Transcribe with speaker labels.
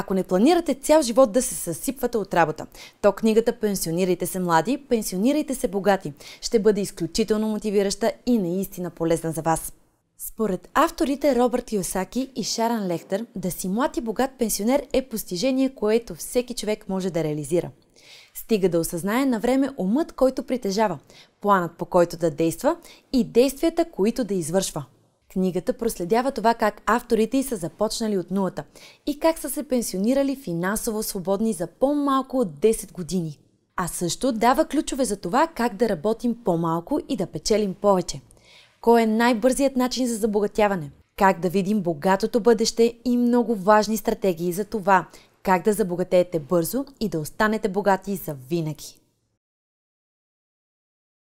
Speaker 1: Ако не планирате цял живот да се съсипвате от работа, то книгата Пенсионирайте се млади, пенсионирайте се богати ще бъде изключително мотивираща и наистина полезна за вас. Според авторите Робърт Йосаки и Шаран Лехтер, да си млад и богат пенсионер е постижение, което всеки човек може да реализира. Стига да осъзнае на време умът, който притежава, планът по който да действа и действията, които да извършва. Книгата проследява това как авторите й са започнали от нулата и как са се пенсионирали финансово свободни за по-малко от 10 години. А също дава ключове за това как да работим по-малко и да печелим повече. Кой е най-бързият начин за забогатяване? Как да видим богатото бъдеще и много важни стратегии за това, как да забогатеете бързо и да останете богати за винаги.